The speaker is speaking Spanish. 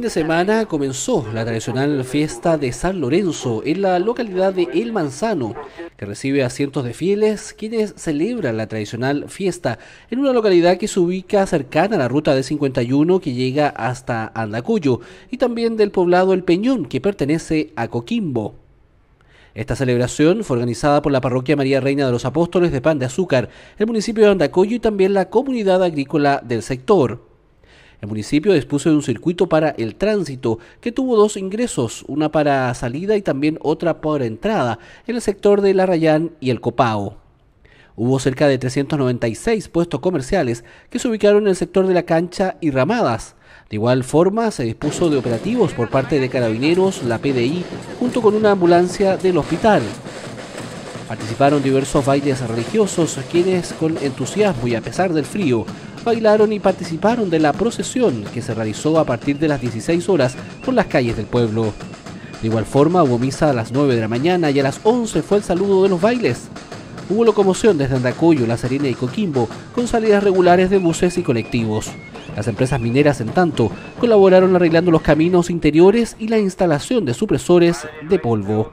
fin de semana comenzó la tradicional fiesta de San Lorenzo en la localidad de El Manzano, que recibe a cientos de fieles quienes celebran la tradicional fiesta en una localidad que se ubica cercana a la ruta de 51 que llega hasta Andacuyo y también del poblado El Peñón que pertenece a Coquimbo. Esta celebración fue organizada por la parroquia María Reina de los Apóstoles de Pan de Azúcar, el municipio de Andacoyo y también la comunidad agrícola del sector. El municipio dispuso de un circuito para el tránsito que tuvo dos ingresos, una para salida y también otra por entrada, en el sector de La Rayán y el Copao. Hubo cerca de 396 puestos comerciales que se ubicaron en el sector de la cancha y ramadas. De igual forma, se dispuso de operativos por parte de carabineros, la PDI, junto con una ambulancia del hospital. Participaron diversos bailes religiosos, quienes con entusiasmo y a pesar del frío bailaron y participaron de la procesión que se realizó a partir de las 16 horas por las calles del pueblo. De igual forma hubo misa a las 9 de la mañana y a las 11 fue el saludo de los bailes. Hubo locomoción desde Andacoyo, La Serena y Coquimbo con salidas regulares de buses y colectivos. Las empresas mineras, en tanto, colaboraron arreglando los caminos interiores y la instalación de supresores de polvo.